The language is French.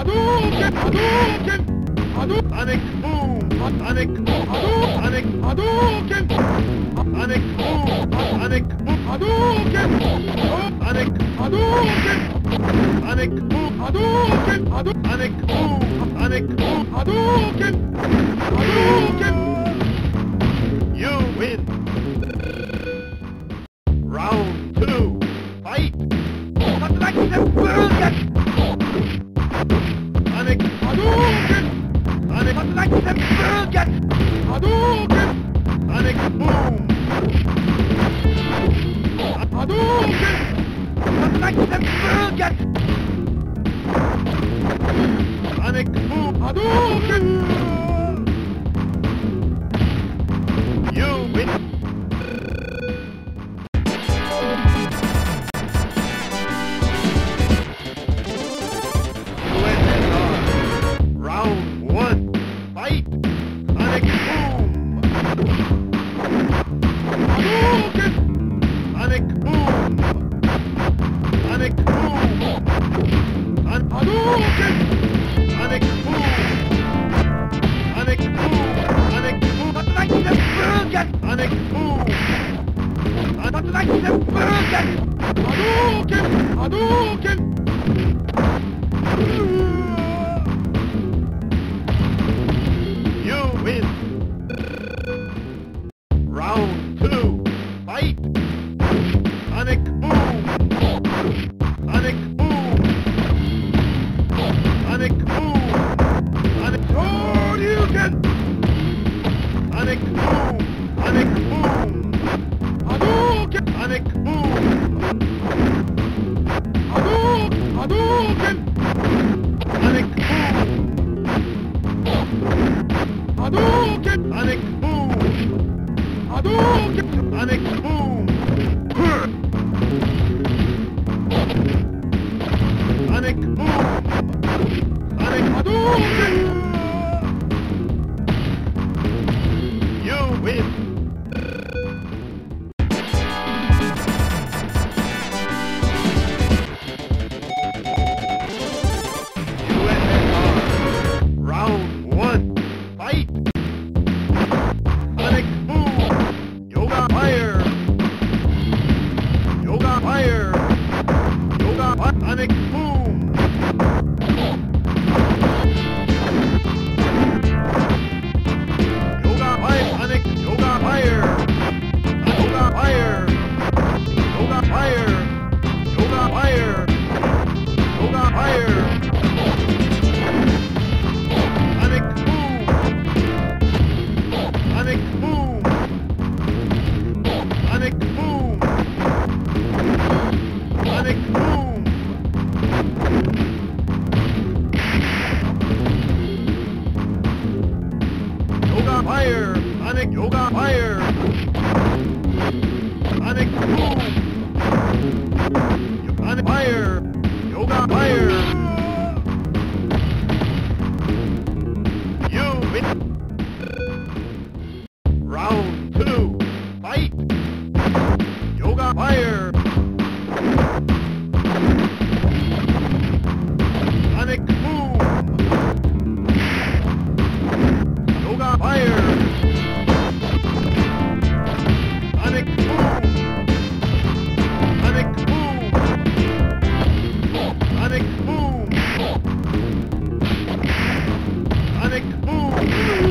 Hadouken! Hadouken! Hadouken! Boom! Hadouken! Sonic Hadouken! Sonic boom! Boom! Hadouken! Sonic Hadouken! Sonic boom! Hadouken! Hadouken! Boom! Sonic boom! Hadouken! Hadouken! Hadouken! Sonic Magnificent! Hadouken! Sonic boom! Hadouken! Magnificent! Sonic boom! Hadouken! Bogen! Panic Boom! Attack the Bogen! Hadouken! Hadouken! Sonic boom. Hadouken. Hadouken. Sonic boom. Hadouken! Sonic boom! Hadouken! Sonic boom! Sonic boom! Sonic boom! Sonic boom! Yoga fire! Sonic yoga fire! Mm.